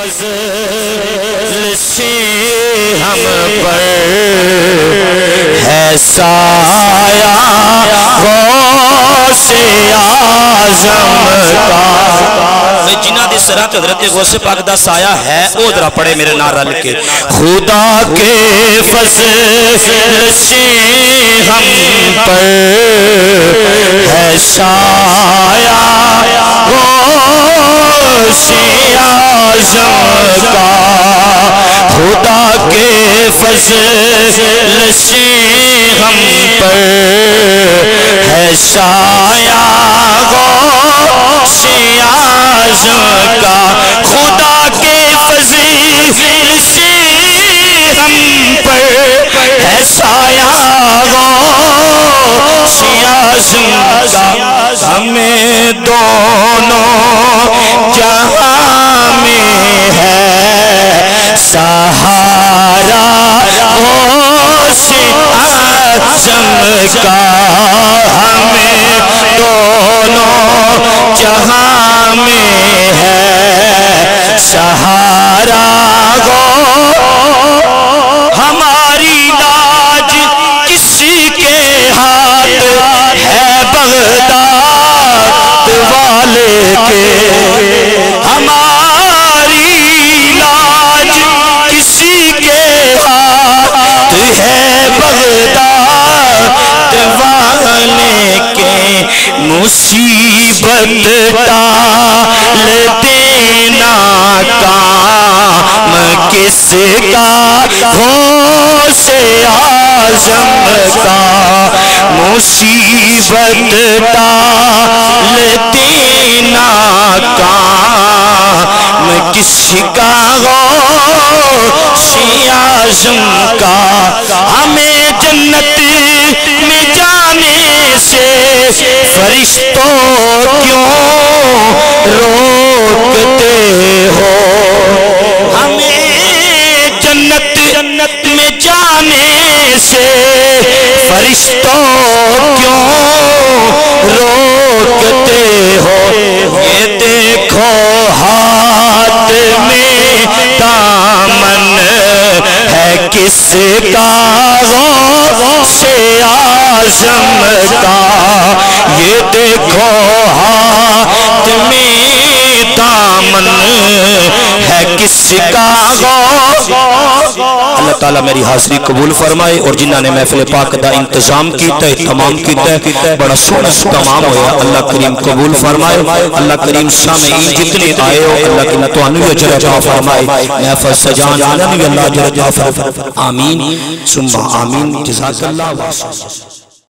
فضل سے ہم پر ہے سایہ غوث آزم کا۔ جنہ دی سرات حضرت غوث پاک دا سایہ ہے او درہ پڑے میرے نارل کے۔ خدا کے فضل سے ہم پر ہے سایہ آزم کا خدا کے فضل سے ہم پر ہے سایہ غوث آزم کا، خدا کے فضل سے ہم پر ہے سایہ غوث آزم کا۔ ہمیں دونوں کا ہمیں دونوں جہاں میں ہے سہارا گو۔ ہماری لاج کسی کے ہاتھ ہے بغداد والے کے۔ ہماری مصیبت ٹال دینا کام کس کا؟ ہو سے آزم کا مصیبت ٹال دینا کام کس کا؟ ہو سے آزم کا۔ ہمیں جنت فرشتوں کیوں روکتے ہو؟ یہ دیکھو ہاتھ میں دامن ہے کس کا؟ غوث آزم کا۔ یہ دیکھو ہاتھ میں دامن ہے کس کا؟ غوث اللہ تعالیٰ میری حاضری قبول فرمائے اور جنہ نے محفل پاک دا انتظام کیتا ہے، تمام کیتا ہے۔ بڑا سونا تمام ہویا۔ اللہ کریم قبول فرمائے۔ اللہ کریم سامعین جتنے آئے ہو، اللہ کی نتوانو یا جرجا فرمائے۔ محفل سجان آنن یا اللہ جرجا فرمائے۔ آمین۔ سنبہ آمین۔ جزاک اللہ۔ واسع